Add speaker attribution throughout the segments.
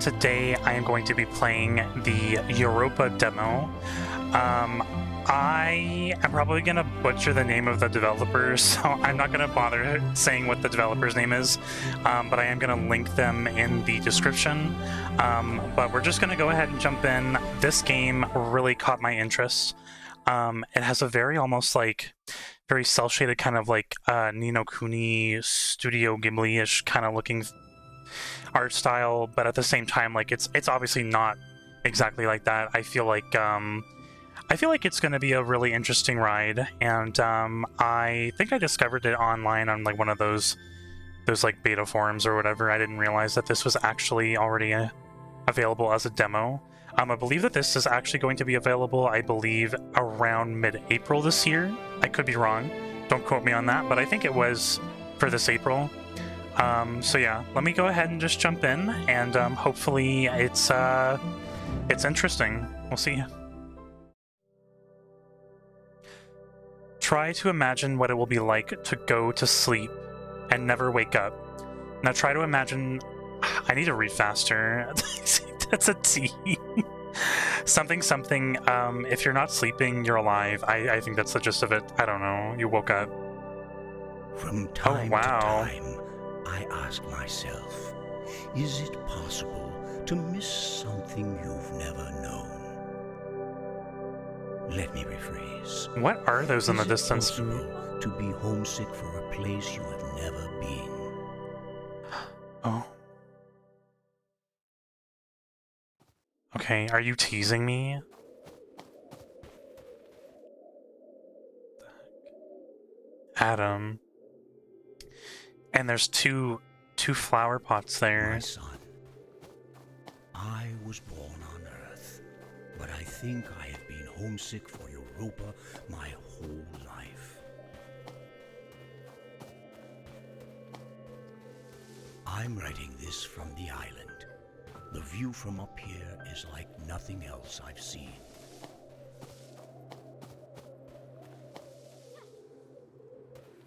Speaker 1: today I am going to be playing the Europa demo. Um, I am probably going to butcher the name of the developers, so I'm not going to bother saying what the developer's name is, um, but I am going to link them in the description. Um, but we're just going to go ahead and jump in. This game really caught my interest. Um, it has a very almost like very cel shaded kind of like uh, Ni no Kuni Studio Ghibli ish kind of looking art style, but at the same time, like it's it's obviously not exactly like that. I feel like um, I feel like it's going to be a really interesting ride, and um, I think I discovered it online on like one of those those like beta forums or whatever. I didn't realize that this was actually already uh, available as a demo. Um, I believe that this is actually going to be available, I believe, around mid-April this year. I could be wrong. Don't quote me on that, but I think it was for this April. Um, so yeah, let me go ahead and just jump in, and um, hopefully it's uh, it's interesting. We'll see. Try to imagine what it will be like to go to sleep and never wake up. Now try to imagine. I need to read faster. That's a T. something, something. Um, if you're not sleeping, you're alive. I, I think that's the gist of it. I don't know. You woke up.
Speaker 2: From time wow. to time, ask myself, is it possible to miss something you've never known? Let me rephrase.
Speaker 1: What are those
Speaker 2: is
Speaker 1: in the distance?
Speaker 2: to be homesick for a place you have never been.
Speaker 1: Oh. Okay, are you teasing me? Adam. And there's two two flower pots there.
Speaker 2: My son, I was born on Earth, but I think I have been homesick for Europa my whole life. I'm writing this from the island. The view from up here is like nothing else I've seen.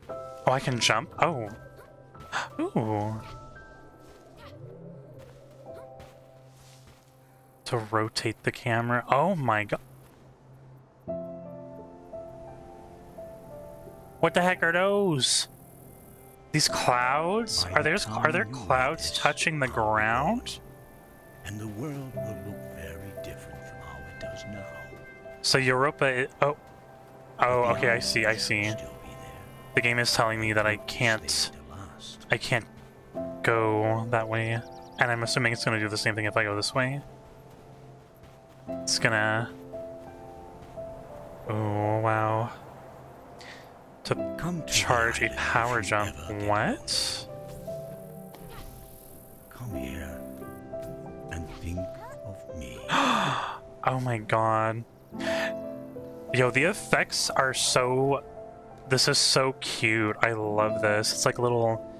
Speaker 1: Oh, I can jump? Oh. Ooh. To rotate the camera. Oh my god. What the heck are those? These clouds? Are there are there clouds touching the ground?
Speaker 2: And the world will look very different from how it does now.
Speaker 1: So Europa is, oh Oh, okay, I see, I see. The game is telling me that I can't I can't go that way. And I'm assuming it's going to do the same thing if I go this way. It's gonna... Oh, wow. To, Come to charge a power jump. What?
Speaker 2: Come here and think of me.
Speaker 1: oh my god. Yo, the effects are so... This is so cute. I love this. It's like little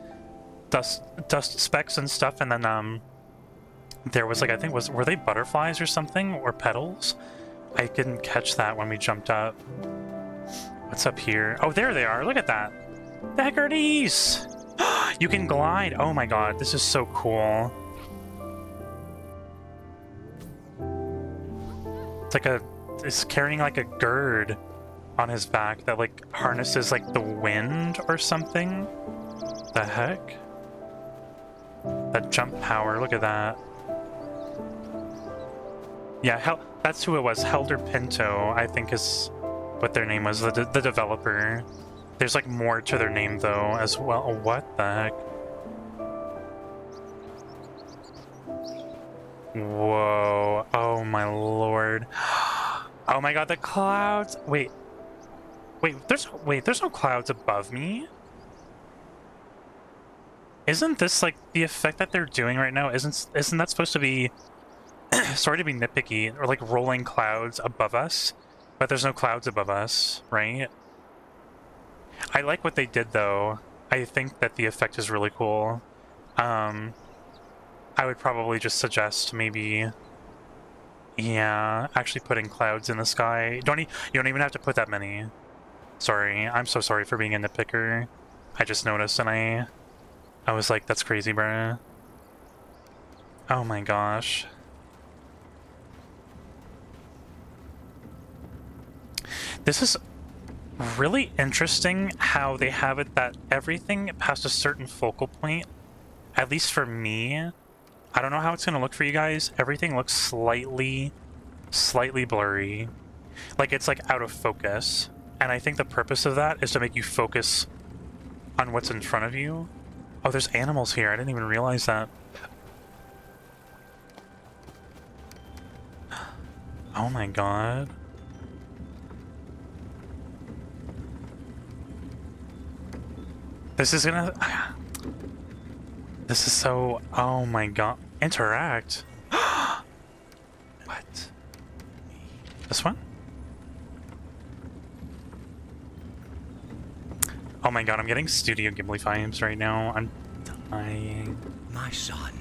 Speaker 1: dust dust specks and stuff, and then um, there was like I think was were they butterflies or something or petals? I didn't catch that when we jumped up. What's up here? Oh, there they are. Look at that. The heck are these? you can glide. Oh my god, this is so cool. It's like a, it's carrying like a gird on his back that like harnesses like the wind or something. The heck? That jump power, look at that. Yeah, Hel that's who it was. Helder Pinto, I think is what their name was, the, de the developer. There's like more to their name though as well. What the heck? Whoa. Oh my lord. Oh my god, the clouds. Wait. Wait, there's wait, there's no clouds above me? Isn't this like the effect that they're doing right now? Isn't isn't that supposed to be sorry to be nitpicky or like rolling clouds above us? But there's no clouds above us, right? I like what they did though. I think that the effect is really cool. Um I would probably just suggest maybe yeah, actually putting clouds in the sky. Don't e you don't even have to put that many. Sorry, I'm so sorry for being a nitpicker. I just noticed and I I was like, that's crazy, bruh. Oh my gosh. This is really interesting how they have it that everything past a certain focal point, at least for me, I don't know how it's going to look for you guys, everything looks slightly, slightly blurry. Like it's like out of focus. And I think the purpose of that is to make you focus on what's in front of you. Oh, there's animals here. I didn't even realize that. Oh my god. This is gonna... This is so... Oh my god. Interact? what? This one? Oh my god, I'm getting Studio Ghibli vibes right now. I'm dying.
Speaker 2: My son,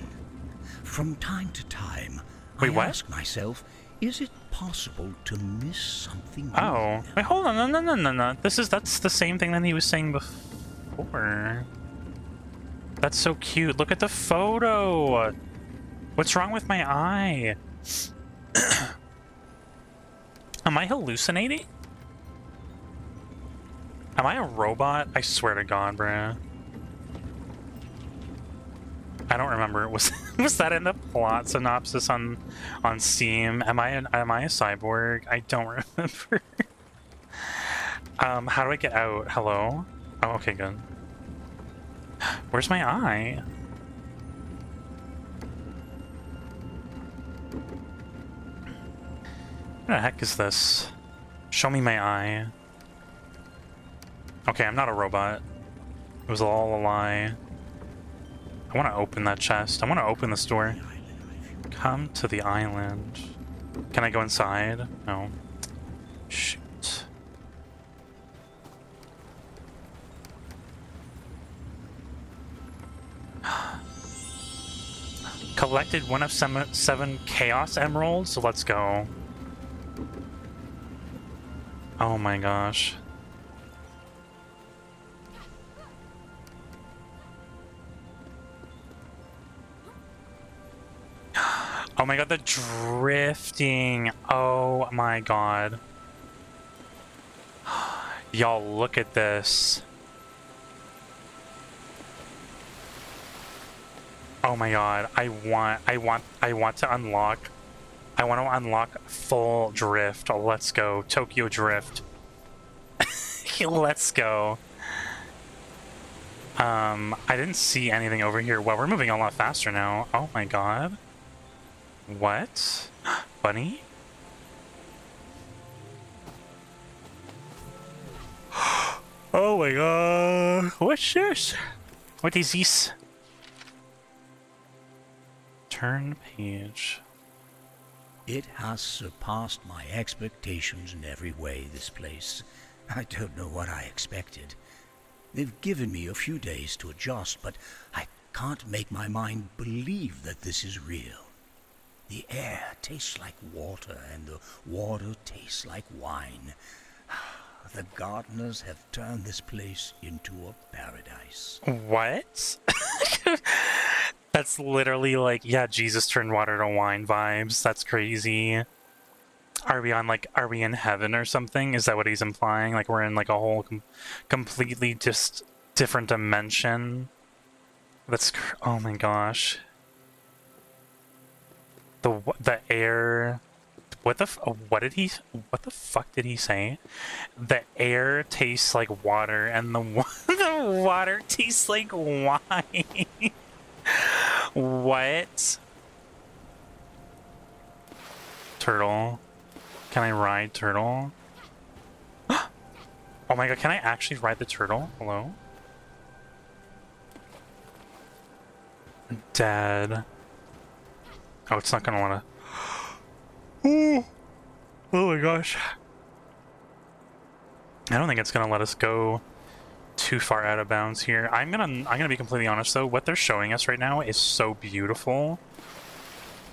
Speaker 2: from time to time,
Speaker 1: Wait,
Speaker 2: I
Speaker 1: what?
Speaker 2: ask myself, is it possible to miss something?
Speaker 1: Oh. Wait, hold on. No, no, no, no, no. This is... That's the same thing that he was saying before. That's so cute. Look at the photo. What's wrong with my eye? Am I hallucinating? Am I a robot? I swear to God, bruh. I don't remember. Was was that in the plot synopsis on on Steam? Am I an, am I a cyborg? I don't remember. um, how do I get out? Hello? Oh, okay, good. Where's my eye? What the heck is this? Show me my eye. Okay, I'm not a robot. It was all a lie. I want to open that chest. I want to open this door. Come to the island. Can I go inside? No. Shoot. Collected one of seven, seven Chaos Emeralds. So let's go. Oh my gosh. Oh my god, the drifting. Oh my god. Y'all, look at this. Oh my god, I want, I want, I want to unlock, I want to unlock full drift. Let's go, Tokyo Drift. Let's go. Um, I didn't see anything over here. Well, we're moving a lot faster now. Oh my god. What? Bunny? oh my god. What's this? What is this? Turn page.
Speaker 2: It has surpassed my expectations in every way, this place. I don't know what I expected. They've given me a few days to adjust, but I can't make my mind believe that this is real. The air tastes like water, and the water tastes like wine. The gardeners have turned this place into a paradise.
Speaker 1: What? That's literally like, yeah, Jesus turned water to wine vibes. That's crazy. Are we on like, are we in heaven or something? Is that what he's implying? Like we're in like a whole com completely just different dimension? That's, oh my gosh. The, the air, what the, f- oh, what did he, what the fuck did he say? The air tastes like water and the, the water tastes like wine. what? Turtle. Can I ride turtle? oh my god, can I actually ride the turtle? Hello? Dead. Oh, it's not gonna wanna... Oh, oh my gosh. I don't think it's gonna let us go too far out of bounds here. I'm gonna I'm gonna be completely honest though, what they're showing us right now is so beautiful.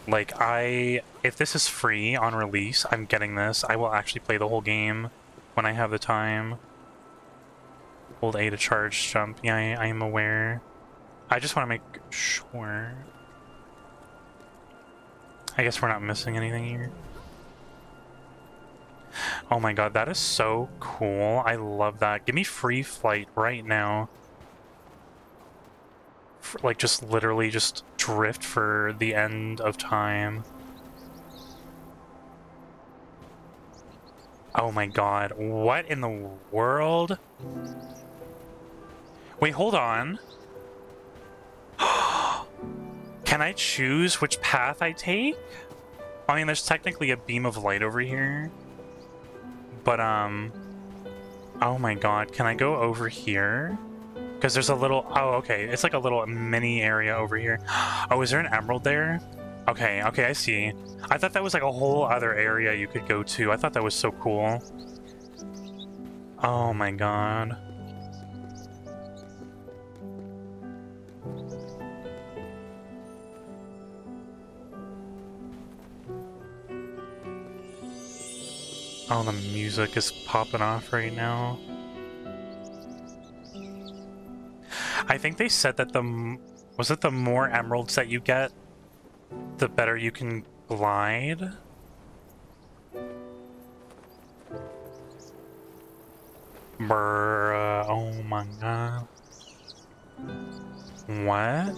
Speaker 1: Like I if this is free on release, I'm getting this. I will actually play the whole game when I have the time. Hold A to charge jump. Yeah, I, I am aware. I just want to make sure. I guess we're not missing anything here. Oh my god, that is so cool. I love that. Give me free flight right now. F like, just literally just drift for the end of time. Oh my god, what in the world? Wait, hold on. Can I choose which path I take? I mean, there's technically a beam of light over here. But, um... Oh my god, can I go over here? Because there's a little... Oh, okay. It's like a little mini area over here. Oh, is there an emerald there? Okay, okay, I see. I thought that was like a whole other area you could go to. I thought that was so cool. Oh my god. Oh, the music is popping off right now. I think they said that the... Was it the more emeralds that you get, the better you can glide? Bruh, oh my god. What?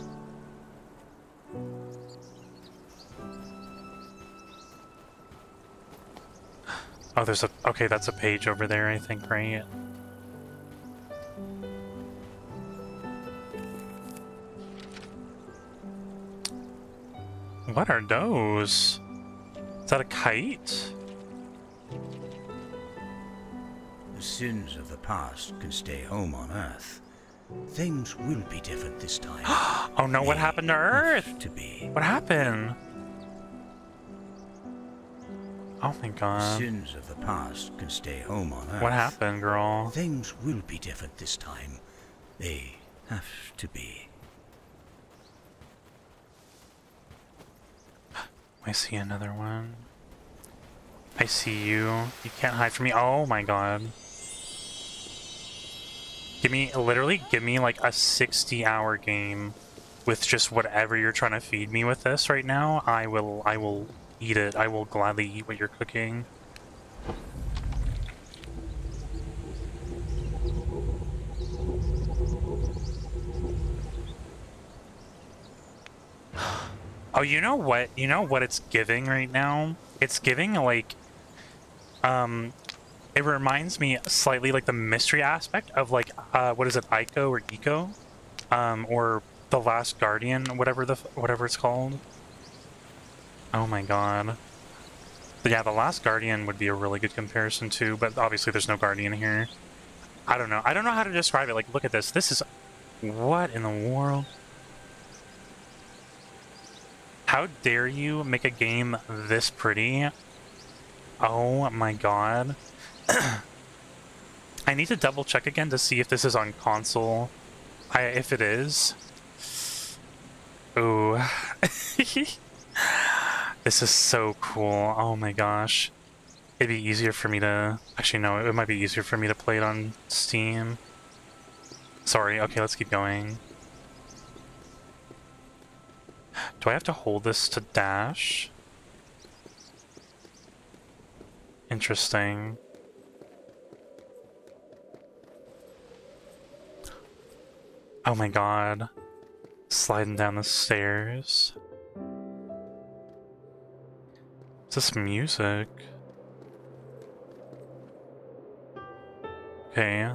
Speaker 1: Oh, there's a... Okay, that's a page over there, I think, right? What are those? Is that a kite?
Speaker 2: The sins of the past can stay home on Earth. Things will be different this time.
Speaker 1: oh no, what happened to Earth?
Speaker 2: To be.
Speaker 1: What happened? Oh my god.
Speaker 2: Sins of the past can stay home on Earth.
Speaker 1: What happened, girl?
Speaker 2: Things will be different this time. They have to be.
Speaker 1: I see another one. I see you. You can't hide from me. Oh my god. Give me, literally, give me like a 60 hour game with just whatever you're trying to feed me with this right now. I will, I will eat it. I will gladly eat what you're cooking. Oh, you know what? You know what it's giving right now? It's giving like um it reminds me slightly like the mystery aspect of like uh what is it, Ico or Eco? Um or The Last Guardian, whatever the whatever it's called. Oh my god. But yeah, The Last Guardian would be a really good comparison too, but obviously there's no Guardian here. I don't know. I don't know how to describe it. Like, look at this. This is... What in the world? How dare you make a game this pretty? Oh my god. I need to double check again to see if this is on console. I, if it is. Ooh. this is so cool. Oh my gosh. It'd be easier for me to... Actually, no, it might be easier for me to play it on Steam. Sorry, okay, let's keep going. Do I have to hold this to dash? Interesting. Oh my god. Sliding down the stairs. What's this music? Okay.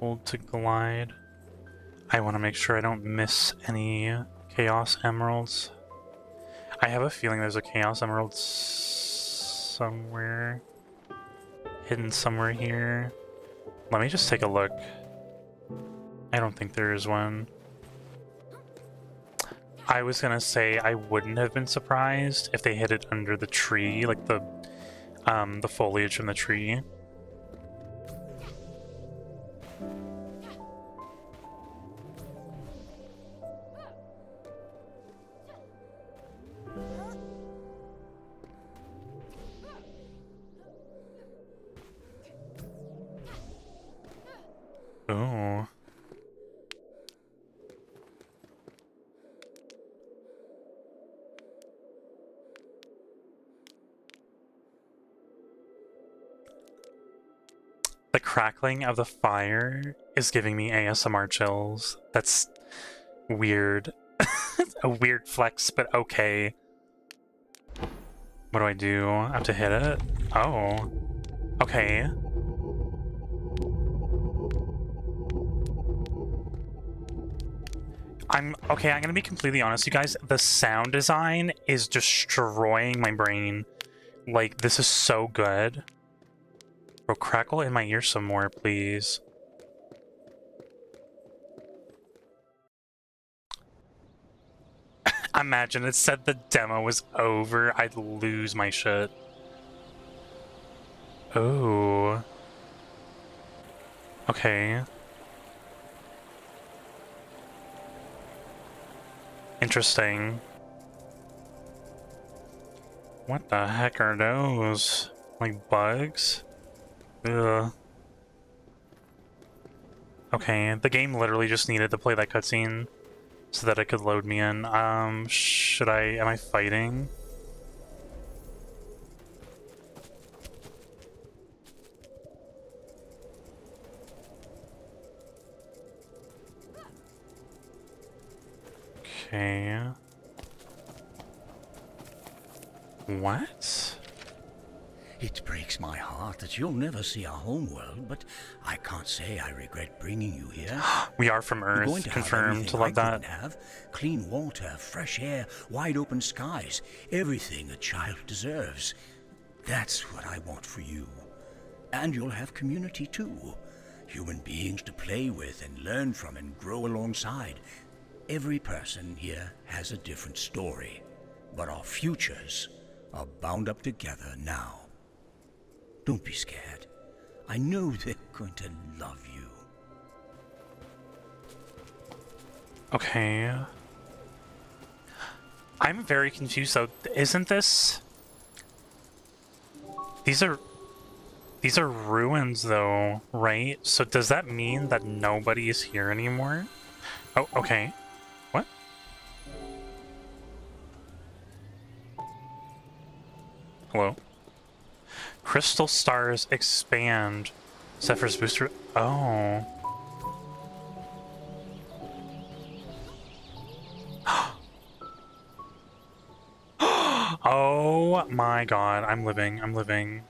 Speaker 1: Hold to glide. I want to make sure I don't miss any Chaos Emeralds. I have a feeling there's a Chaos Emerald somewhere. Hidden somewhere here. Let me just take a look. I don't think there is one. I was gonna say I wouldn't have been surprised if they hid it under the tree, like the um, the foliage from the tree. The crackling of the fire is giving me ASMR chills. That's weird. a weird flex, but okay. What do I do? I have to hit it? Oh. Okay. I'm okay. I'm gonna be completely honest, you guys. The sound design is destroying my brain. Like this is so good. Bro, crackle in my ear some more, please. Imagine it said the demo was over. I'd lose my shit. Oh. Okay. Interesting. What the heck are those? Like bugs? Ugh. Okay, the game literally just needed to play that cutscene so that it could load me in. Um, should I, am I fighting? Okay. What?
Speaker 2: It breaks my heart that you'll never see our homeworld, but I can't say I regret bringing you here.
Speaker 1: we are from
Speaker 2: You're going
Speaker 1: Earth,
Speaker 2: to
Speaker 1: confirmed.
Speaker 2: have
Speaker 1: To love
Speaker 2: I
Speaker 1: that.
Speaker 2: have. Clean water, fresh air, wide open skies. Everything a child deserves. That's what I want for you. And you'll have community too. Human beings to play with and learn from and grow alongside. Every person here has a different story, but our futures are bound up together now. Don't be scared. I know they're going to love you.
Speaker 1: Okay. I'm very confused though. Isn't this... These are... These are ruins though, right? So does that mean that nobody is here anymore? Oh, okay. What? Hello? Crystal stars expand. Zephyr's booster... Oh. Oh my god, I'm living, I'm living.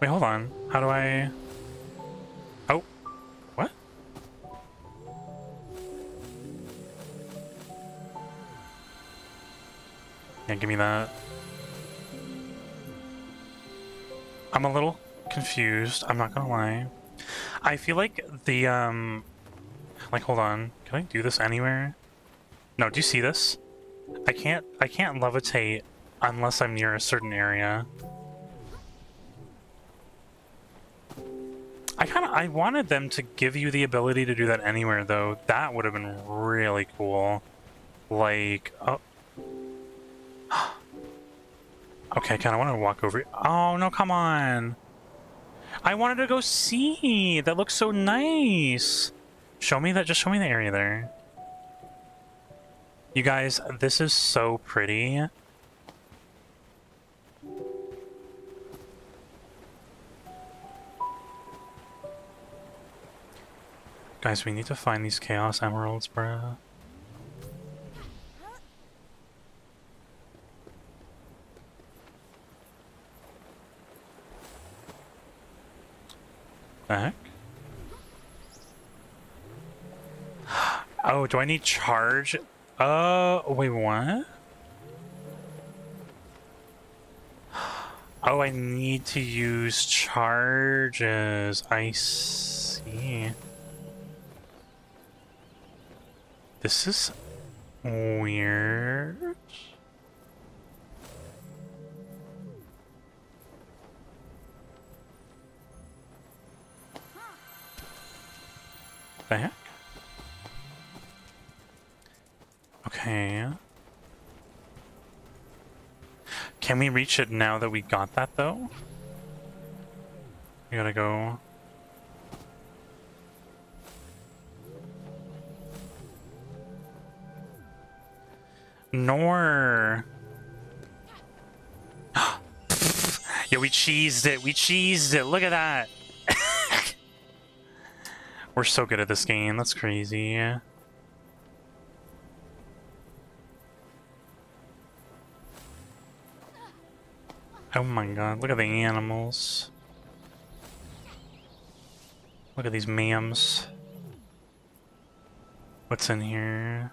Speaker 1: Wait, hold on. How do I... Yeah, give me that. I'm a little confused, I'm not gonna lie. I feel like the, um... Like, hold on. Can I do this anywhere? No, do you see this? I can't, I can't levitate unless I'm near a certain area. I kind of, I wanted them to give you the ability to do that anywhere, though. That would have been really cool. Like, oh. Okay, can I kind of want to walk over. Oh, no, come on. I wanted to go see. That looks so nice. Show me that. Just show me the area there. You guys, this is so pretty. Guys, we need to find these Chaos Emeralds, bruh. Heck? Oh, do I need charge? Uh, wait, what? Oh, I need to use charges. I see. This is weird. Heck? Okay. Can we reach it now that we got that, though? We gotta go... Nor. Yo, we cheesed it. We cheesed it. Look at that. We're so good at this game. That's crazy. Oh my god, look at the animals. Look at these mams. What's in here?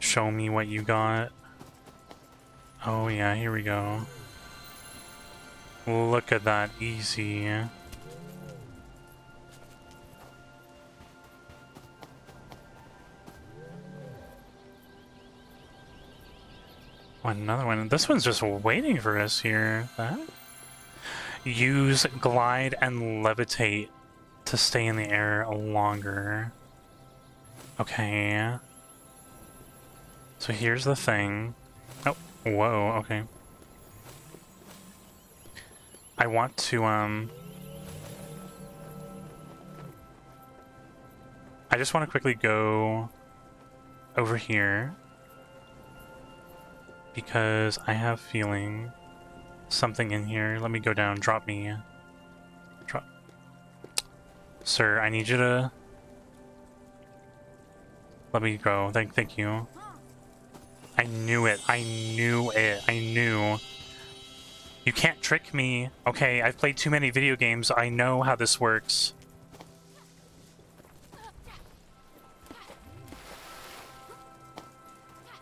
Speaker 1: Show me what you got. Oh yeah, here we go. Look at that, easy. Another one. This one's just waiting for us here. That? Use glide and levitate to stay in the air longer. Okay. So here's the thing. Oh, whoa, okay. I want to, um... I just want to quickly go over here because I have feeling something in here. Let me go down. Drop me. Drop. Sir, I need you to... Let me go. Thank, thank you. I knew it. I knew it. I knew. You can't trick me. Okay, I've played too many video games. I know how this works.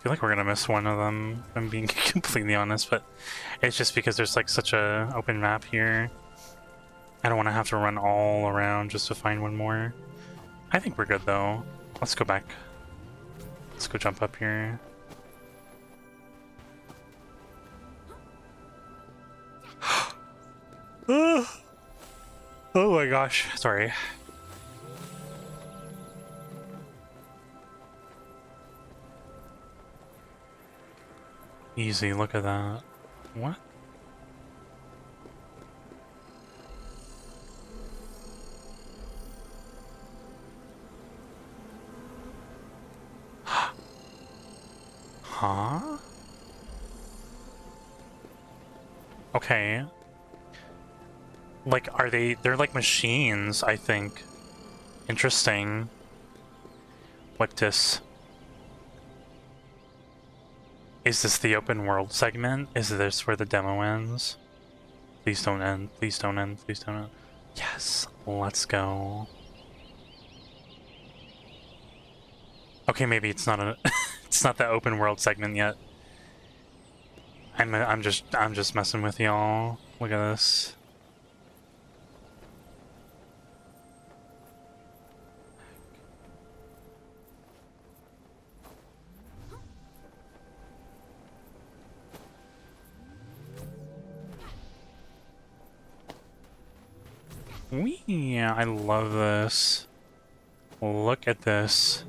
Speaker 1: Feel like we're gonna miss one of them, I'm being completely honest, but it's just because there's like such a open map here. I don't want to have to run all around just to find one more. I think we're good though. Let's go back. Let's go jump up here. oh my gosh, sorry. Easy, look at that. What? huh? Okay. Like, are they... They're like machines, I think. Interesting. What this... Is this the open world segment? Is this where the demo ends? Please don't end. Please don't end. Please don't end. Yes, let's go. Okay, maybe it's not a it's not the open world segment yet. I'm I'm just I'm just messing with y'all. Look at this. I love this. Look at this.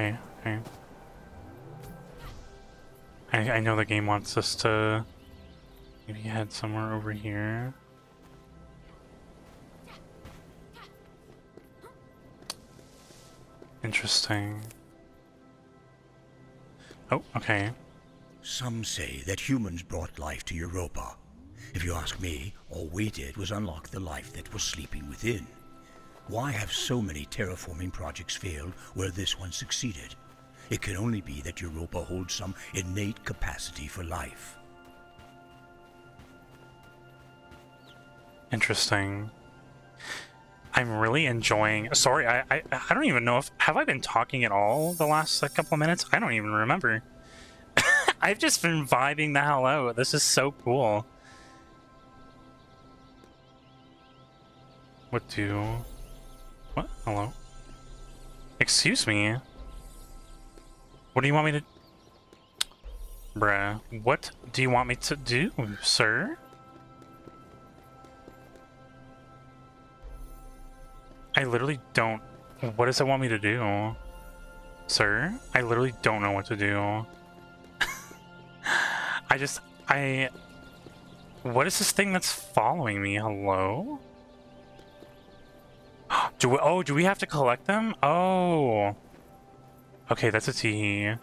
Speaker 1: Okay, okay. I, I know the game wants us to maybe head somewhere over here. Interesting. Oh, okay.
Speaker 2: Some say that humans brought life to Europa. If you ask me, all we did was unlock the life that was sleeping within. Why have so many terraforming projects failed where this one succeeded? It can only be that Europa holds some innate capacity for life.
Speaker 1: Interesting. I'm really enjoying. Sorry, I, I I don't even know if have I been talking at all the last like, couple of minutes. I don't even remember. I've just been vibing the hell out. This is so cool. What do? What? Hello? Excuse me? What do you want me to... Bruh, what do you want me to do, sir? I literally don't... What does it want me to do? Sir? I literally don't know what to do. I just... I... What is this thing that's following me? Hello? Do we, oh, do we have to collect them? Oh. Okay, that's a T. It's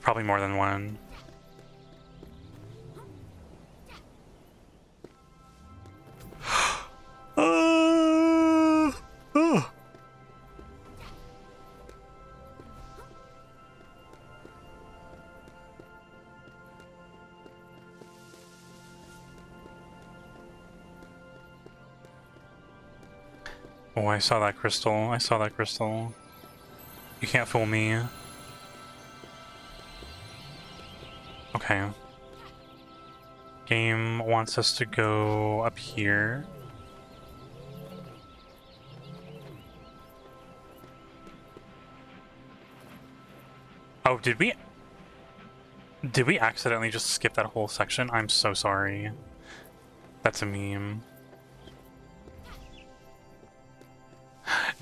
Speaker 1: probably more than one. I saw that crystal. I saw that crystal. You can't fool me. Okay. Game wants us to go up here. Oh, did we... Did we accidentally just skip that whole section? I'm so sorry. That's a meme.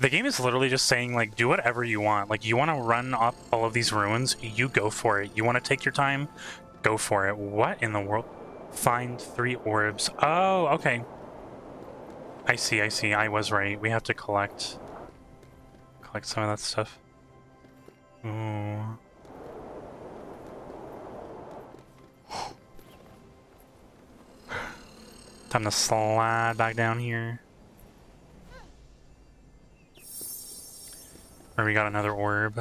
Speaker 1: The game is literally just saying, like, do whatever you want. Like, you want to run up all of these ruins, you go for it. You want to take your time, go for it. What in the world? Find three orbs. Oh, okay. I see, I see. I was right. We have to collect... Collect some of that stuff. Ooh. Time to slide back down here. We got another orb.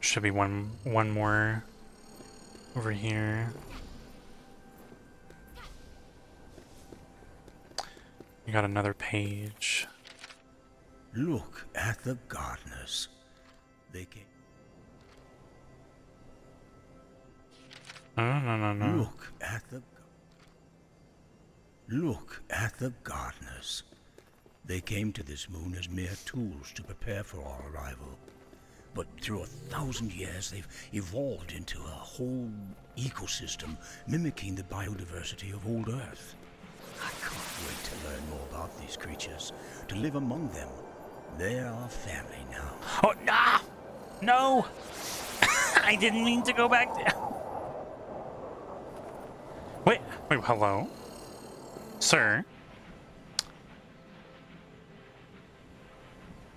Speaker 1: Should be one one more over here. We got another page.
Speaker 2: Look at the gardeners. They came.
Speaker 1: No, no, no, no.
Speaker 2: Look at the Look at the gardeners. They came to this moon as mere tools to prepare for our arrival. But through a thousand years, they've evolved into a whole ecosystem mimicking the biodiversity of old Earth. I can't wait to learn more about these creatures, to live among them. They're our family now.
Speaker 1: Oh, nah! No! I didn't mean to go back there. Wait, wait, hello? Sir?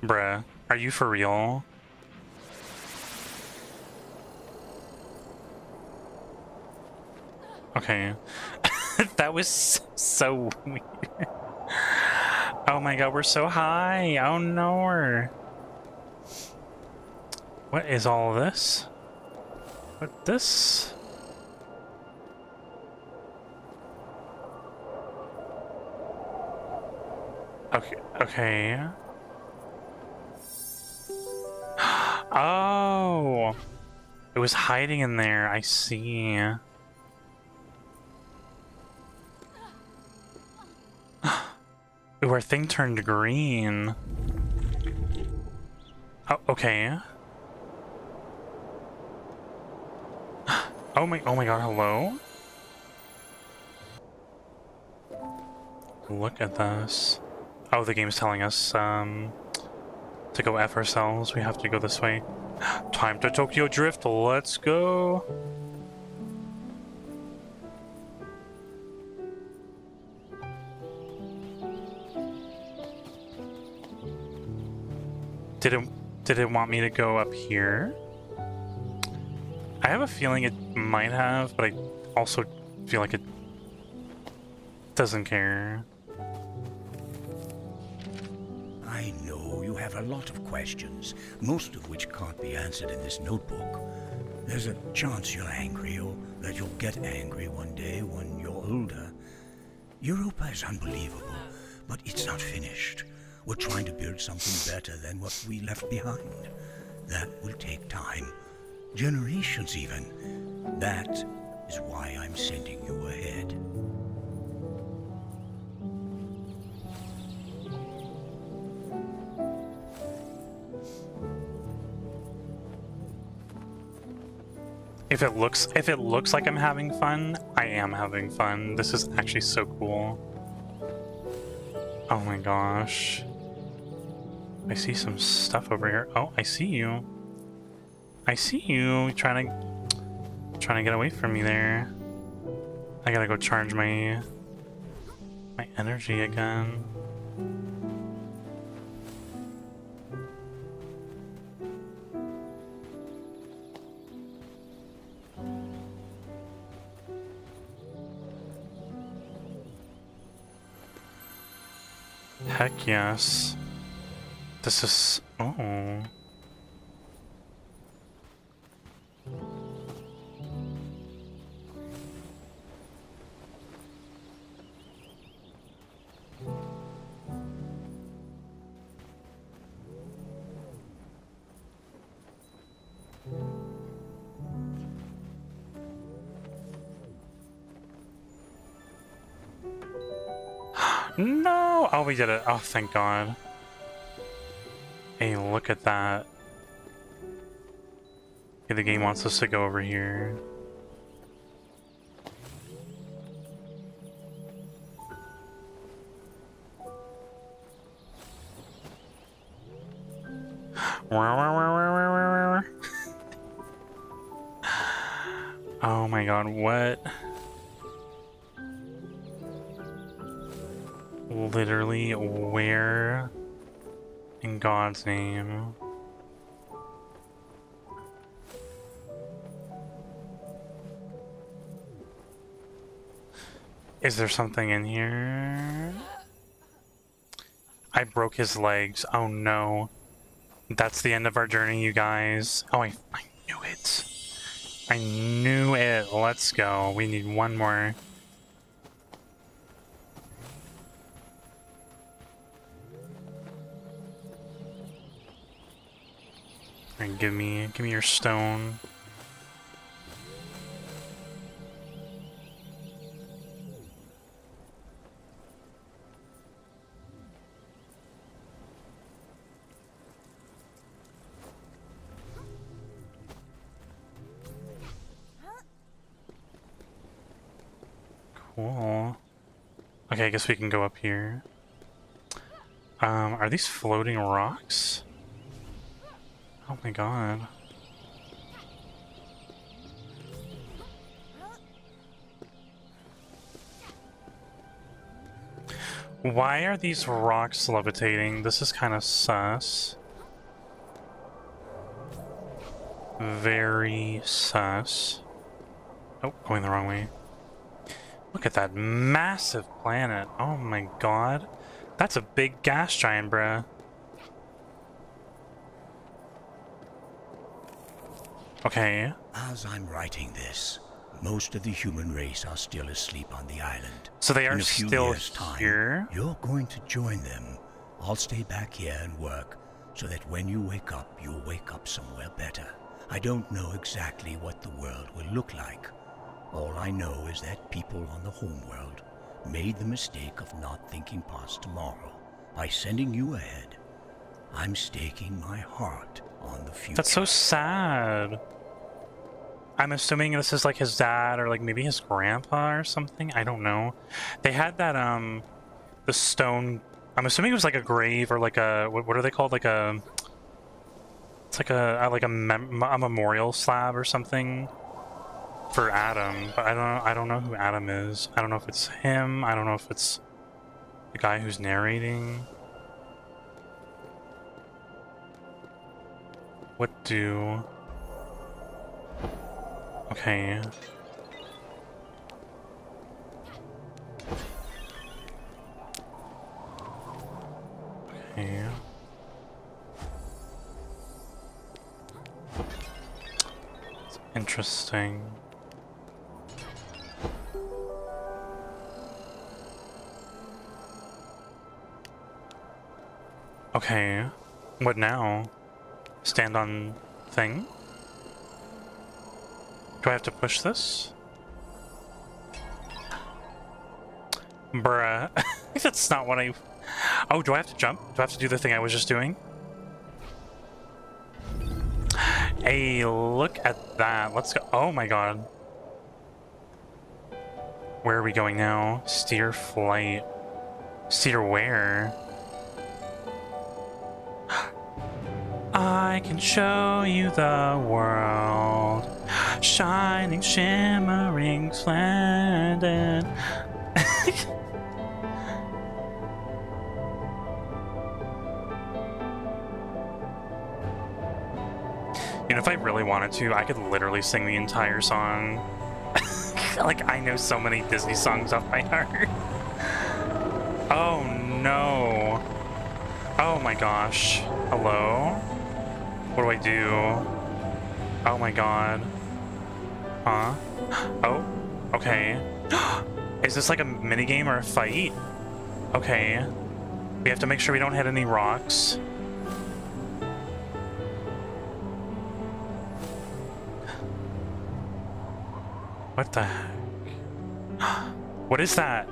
Speaker 1: Bruh, are you for real? Okay. that was so weird. oh my god, we're so high. Oh no. What is all this? What this? Okay, okay. Oh! It was hiding in there, I see. Ooh, our thing turned green. Oh, okay. Oh my, oh my god, hello? Look at this. Oh, the game's telling us um, to go F ourselves. We have to go this way. Time to Tokyo Drift. Let's go. Did it did it want me to go up here? I have a feeling it might have, but I also feel like it doesn't care.
Speaker 2: I know you have a lot of questions, most of which can't be answered in this notebook. There's a chance you're angry, or that you'll get angry one day when you're older. Europa is unbelievable, but it's not finished. We're trying to build something better than what we left behind. That will take time. Generations, even. That is why I'm sending you ahead.
Speaker 1: If it looks if it looks like I'm having fun, I am having fun. This is actually so cool. Oh my gosh. I see some stuff over here. Oh, I see you. I see you trying to trying to get away from me there. I gotta go charge my my energy again. Heck yes. This is... Oh. No! Oh, we did it. Oh, thank God. Hey, look at that. Okay, the game wants us to go over here. oh my god, what? Literally, where in God's name? Is there something in here? I broke his legs. Oh no. That's the end of our journey, you guys. Oh, I, I knew it. I knew it. Let's go. We need one more. Give me, give me your stone. Cool. Okay, I guess we can go up here. Um, are these floating rocks? Oh my god. Why are these rocks levitating? This is kind of sus. Very sus. Oh, going the wrong way. Look at that massive planet. Oh my god. That's a big gas giant, bruh. Okay.
Speaker 2: As I'm writing this, most of the human race are still asleep on the island.
Speaker 1: So they are
Speaker 2: In a few
Speaker 1: still
Speaker 2: years' time,
Speaker 1: here?
Speaker 2: You're going to join them. I'll stay back here and work, so that when you wake up, you'll wake up somewhere better. I don't know exactly what the world will look like. All I know is that people on the homeworld made the mistake of not thinking past tomorrow. By sending you ahead, I'm staking my heart on the future.
Speaker 1: That's so sad. I'm assuming this is like his dad or like maybe his grandpa or something. I don't know. They had that um the stone I'm assuming it was like a grave or like a what, what are they called like a it's like a like a, mem a memorial slab or something for Adam, but I don't I don't know who Adam is. I don't know if it's him. I don't know if it's the guy who's narrating. What do Okay. Okay. It's interesting. Okay. What now? Stand on thing? Do I have to push this? Bruh. That's not what I... Oh, do I have to jump? Do I have to do the thing I was just doing? Hey, look at that. Let's go. Oh my god. Where are we going now? Steer flight. Steer where? I can show you the world. Shining, shimmering, splendid. You know, if I really wanted to, I could literally sing the entire song. like, I know so many Disney songs off by heart. oh, no. Oh my gosh. Hello? What do I do? Oh my god. Huh? Oh, okay. Is this like a minigame or a fight? Okay. We have to make sure we don't hit any rocks. What the heck? What is that?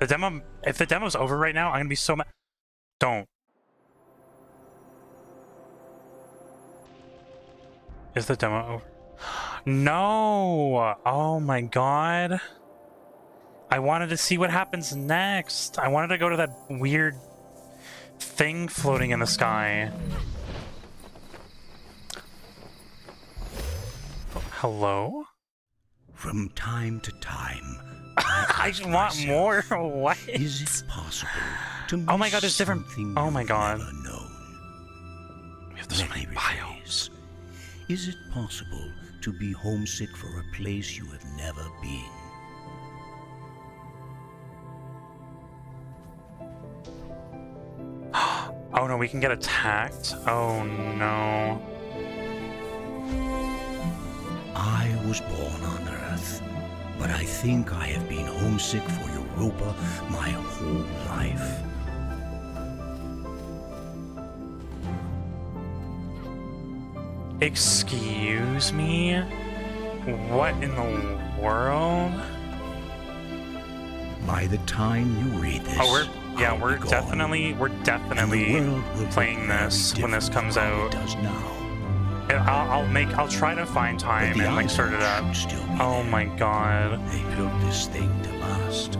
Speaker 1: The demo, if the demo's over right now, I'm gonna be so mad. Don't. Is the demo over? No! Oh my god. I wanted to see what happens next. I wanted to go to that weird thing floating in the sky. Hello?
Speaker 2: From time to time,
Speaker 1: I
Speaker 2: ask
Speaker 1: want
Speaker 2: myself,
Speaker 1: more. What?
Speaker 2: Is it possible to
Speaker 1: Oh my god, there's different- oh my god.
Speaker 2: known?
Speaker 1: We have so
Speaker 2: Let
Speaker 1: many
Speaker 2: me
Speaker 1: biomes.
Speaker 2: rephrase. Is it possible to be homesick for a place you have never been?
Speaker 1: Oh no, we can get attacked? Oh no.
Speaker 2: I was born on Earth, but I think I have been homesick for Europa my whole life.
Speaker 1: Excuse me? What in the world?
Speaker 2: By the time you read this,
Speaker 1: Oh, we're yeah, we're definitely we're definitely
Speaker 2: world will look
Speaker 1: playing this when this comes out.
Speaker 2: It does now.
Speaker 1: I'll, I'll make I'll try to find time and like start it up. Oh
Speaker 2: there.
Speaker 1: my god.
Speaker 2: They built this thing to last.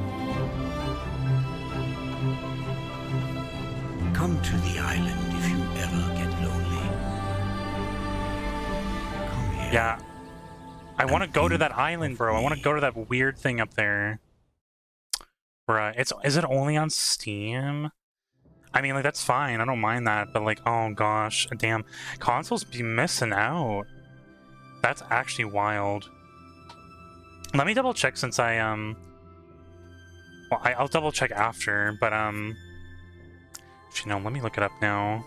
Speaker 2: Come to the island if you ever
Speaker 1: Yeah. I want to go to that island, bro. I want to go to that weird thing up there. Bruh, it's is it only on Steam? I mean, like that's fine. I don't mind that, but like, oh gosh, damn, consoles be missing out. That's actually wild. Let me double check since I um. Well, I, I'll double check after, but um. Actually, no. Let me look it up now.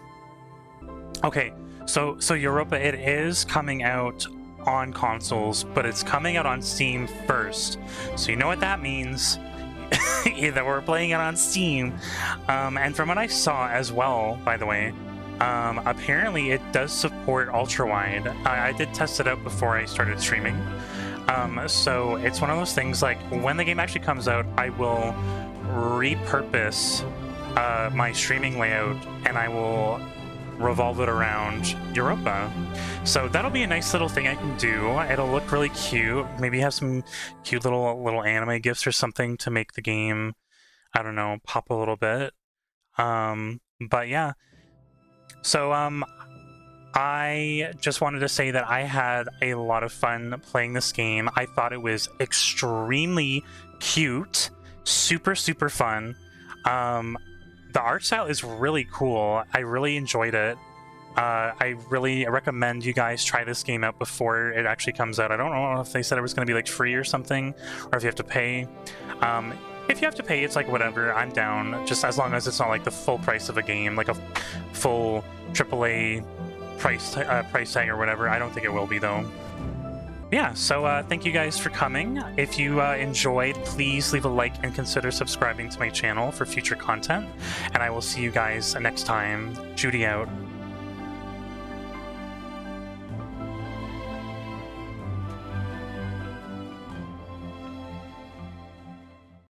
Speaker 1: Okay, so so Europa, it is coming out on consoles, but it's coming out on Steam first. So you know what that means. Either we're playing it on Steam, um, and from what I saw as well, by the way, um, apparently it does support ultra wide. I, I did test it out before I started streaming. Um, so it's one of those things like when the game actually comes out, I will repurpose uh, my streaming layout and I will revolve it around Europa. So that'll be a nice little thing I can do. It'll look really cute. Maybe have some cute little little anime gifts or something to make the game, I don't know, pop a little bit. Um, but yeah. So um I just wanted to say that I had a lot of fun playing this game. I thought it was extremely cute, super super fun. Um the art style is really cool. I really enjoyed it. Uh, I really recommend you guys try this game out before it actually comes out. I don't know if they said it was going to be like free or something, or if you have to pay. Um, if you have to pay, it's like whatever. I'm down, just as long as it's not like the full price of a game, like a full AAA price uh, price tag or whatever. I don't think it will be though. Yeah, so uh, thank you guys for coming. If you uh, enjoyed, please leave a like and consider subscribing to my channel for future content. And I will see you guys next time. Judi out.